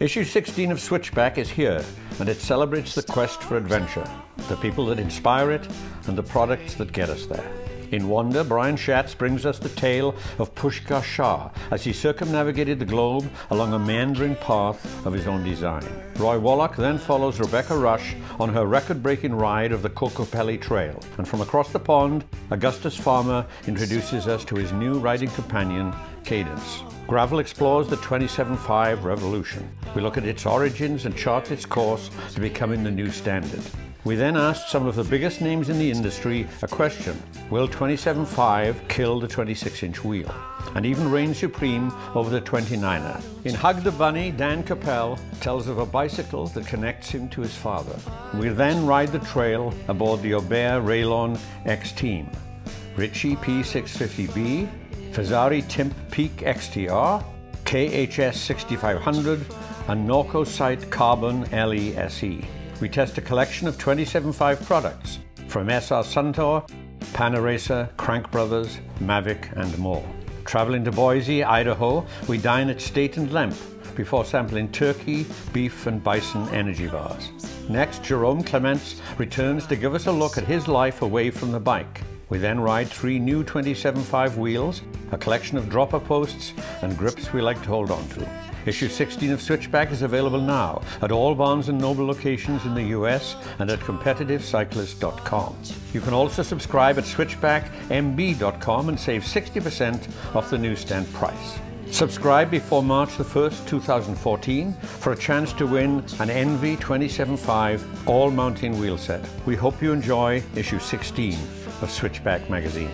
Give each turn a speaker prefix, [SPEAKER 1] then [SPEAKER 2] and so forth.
[SPEAKER 1] Issue 16 of Switchback is here, and it celebrates the quest for adventure, the people that inspire it, and the products that get us there. In Wonder, Brian Schatz brings us the tale of Pushkar Shah as he circumnavigated the globe along a meandering path of his own design. Roy Walloch then follows Rebecca Rusch on her record-breaking ride of the Kokopelli Trail. And from across the pond, Augustus Farmer introduces us to his new riding companion, Cadence. Gravel explores the 27.5 revolution. We look at its origins and chart its course to becoming the new standard. We then asked some of the biggest names in the industry a question. Will 27.5 kill the 26-inch wheel? And even reign supreme over the 29er? In Hug the Bunny, Dan Capel tells of a bicycle that connects him to his father. We then ride the trail aboard the Orbea Rallon X Team. Ritchey P650B Fezzari Timp Peak XTR, KHS 6500, and Norco Sight Carbon LESE. We test a collection of 27.5 products from SR Suntour, Panaracer, Crank Brothers, Mavic, and more. Traveling to Boise, Idaho, we dine at State and Lemp before sampling turkey, beef, and bison energy bars. Next, Jerome Clementz returns to give us a look at his life away from the bike. We then ride three new 27.5 wheels, a collection of dropper posts, and grips we like to hold on to. Issue 16 of Switchback is available now at all Barnes & Noble locations in the US and at competitivecyclist.com. You can also subscribe at switchbackmb.com and save 60% off the newsstand price. Subscribe before March the 1st, 2014 for a chance to win an ENVE 27.5 all-mountain wheel set. We hope you enjoy issue 16 of Switchback magazine.